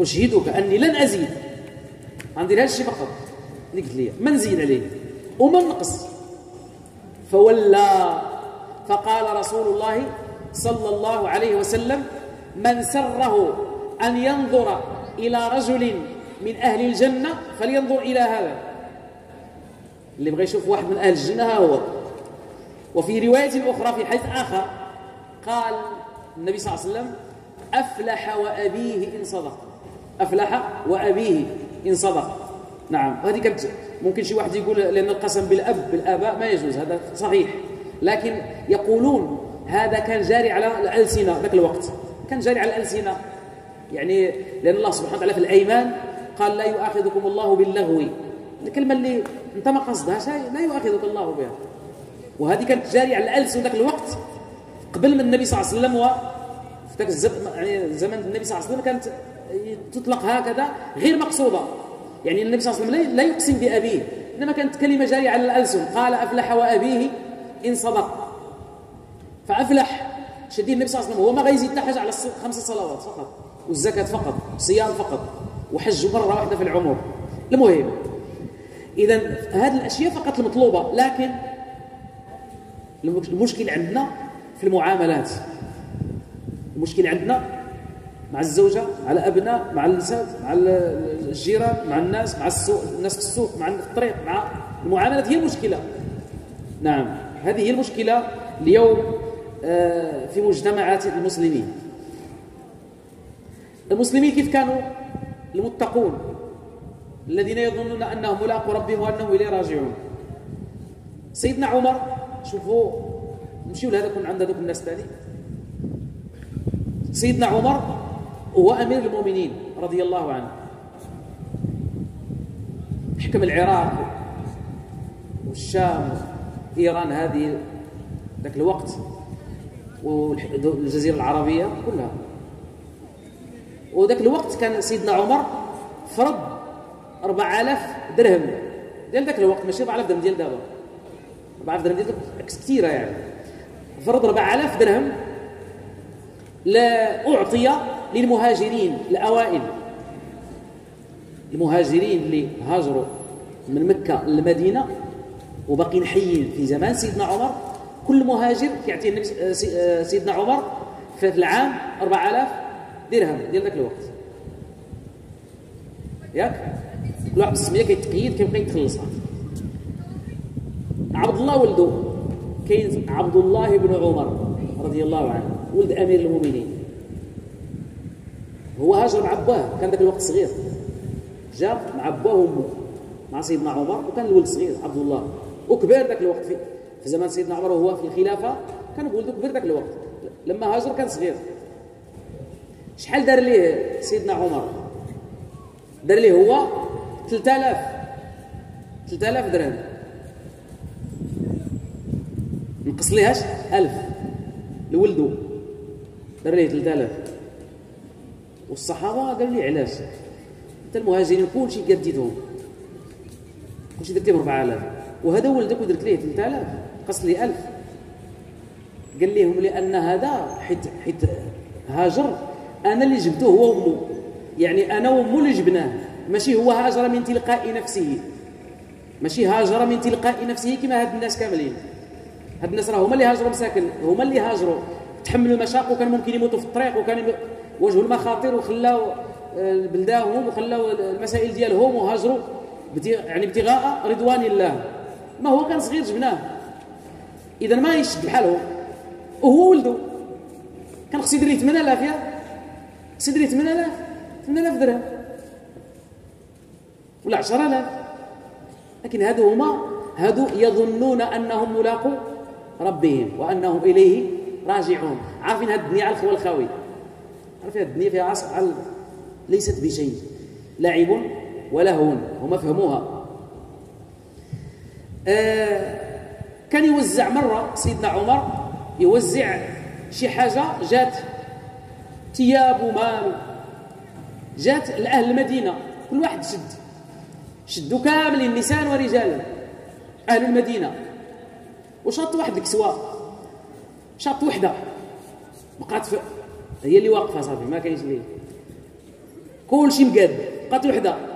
أشهدك أني لن أزيد. ما نديرهاش شي فقط. اللي قلت لي ما نزيد عليه؟ وما نقص؟ فولى. فقال رسول الله صلى الله عليه وسلم من سره أن ينظر إلى رجل من أهل الجنة فلينظر إلى هذا. اللي بغى يشوف واحد من أهل الجنة ها هو. وفي رواية أخرى في حديث آخر قال النبي صلى الله عليه وسلم أفلح وأبيه إن صدق. أفلح وأبيه إن صدق نعم وهذه كانت ممكن شي واحد يقول لأن القسم بالأب بالآباء ما يجوز هذا صحيح. لكن يقولون هذا كان جاري على الألسنة ذاك الوقت. كان جاري على الألسنة. يعني لأن الله سبحانه وتعالى في الأيمان قال لا يؤاخذكم الله باللغو. الكلمة اللي أنت ما قصدهاش لا يؤاخذك الله بها. وهذه كانت جارية على الألسن ذاك الوقت قبل من النبي صلى الله عليه وسلم و في ذاك الزمن يعني زمن النبي صلى الله عليه وسلم كانت تطلق هكذا غير مقصودة. يعني النبي صلى الله عليه وسلم لا يقسم بأبيه. إنما كانت كلمة جارية على الألسن. قال أفلح وأبيه إن صدق فأفلح. شديد النبي صلى الله عليه وسلم. هو ما غيزيد حاجة على خمس صلوات فقط. والزكاة فقط. صيام فقط. وحج مرة واحدة في العمر. المهم. إذا هذه الأشياء فقط المطلوبة. لكن المشكل عندنا في المعاملات. المشكل عندنا مع الزوجة مع الأبناء مع النساء مع الجيران مع الناس مع السوق الناس في السوق مع الطريق مع المعاملات. هي المشكلة. نعم. هذه هي المشكلة اليوم آه، في مجتمعات المسلمين. المسلمين كيف كانوا؟ المتقون. الذين يظنون أنهم ملاقوا ربهم وأنهم إليه راجعون. سيدنا عمر شوفوا نمشيو لهذا كون عند هذوك الناس ثاني سيدنا عمر هو أمير المؤمنين رضي الله عنه. حكم العراق والشام إيران هذه ذاك الوقت والجزيرة العربية كلها. وذاك الوقت كان سيدنا عمر فرض 4000 درهم. ديال ذاك الوقت ماشي 4000 درهم ديال دابا. 4000 درهم ديال كثيرة يعني. فرض 4000 درهم لا أعطي للمهاجرين الأوائل. المهاجرين اللي هاجروا من مكة للمدينة وباقيين حيين في زمان سيدنا عمر كل مهاجر كيعطيه النبي سيدنا عمر في العام 4000 درهم ديال ذاك الوقت. ياك؟ كل واحد بالسميه كيتقيد كيبقى يتخلصها عبد الله ولده كاين عبد الله بن عمر رضي الله عنه. ولد أمير المؤمنين. هو هاجر مع باه كان ذاك الوقت صغير. جاب مع باه وأمه مع سيدنا عمر وكان الولد صغير عبد الله. وكبير ذاك الوقت في, في زمان سيدنا عمر وهو في الخلافة كان ولده كبير ذاك الوقت. لما هاجر كان صغير. شحال دار ليه سيدنا عمر؟ دار ليه هو؟ 3000 3000 درهم. نقص ليهاش 1000 لولدو دار ليه 3000 والصحابة قالوا لي علاش؟ انت المهاجرين كلشي قديتهم كلشي درتيهم 4000 وهذا ولدك ودرت ليه؟ 3000 قص لي 1000 قال لهم لأن هذا حيت حيت هاجر. أنا اللي جبته هو وامه يعني أنا وامه اللي جبناه. ماشي هو هاجر من تلقاء نفسه. ماشي هاجر من تلقاء نفسه كما هاد الناس كاملين. هاد الناس راه هما اللي هاجروا مساكن. هما اللي هاجروا. تحملوا المشاق وكان ممكن يموتوا في الطريق وكان واجهوا المخاطر وخلاو آه، بلداهم وخلاو المسائل ديالهم وهاجروا يعني ابتغاء رضوان الله. ما هو كان صغير جبناه. إذا ما يشد بحاله. وهو ولده. كان خصو يدير 8000 يا. خصو يدير 8000 8000 درهم. ولا 10000 لكن هادو هما هادو يظنون أنهم ملاقوا ربهم وأنهم إليه راجعون. عارفين هاد الدنيا على الخوى الخاوي عارفين هاد الدنيا فيها عصر على ليست بشيء. لعب ولهو هما فهموها. آه كان يوزع مرة سيدنا عمر يوزع شي حاجة جات ثياب ومال. جات لأهل المدينة. كل واحد شد. شدوا كاملين نساء ورجال. أهل المدينة. وشط واحد الكسوة. شط وحدة. بقات هي اللي واقفة صافي ما كاينش ليه كلشي مقاد. بقات وحده.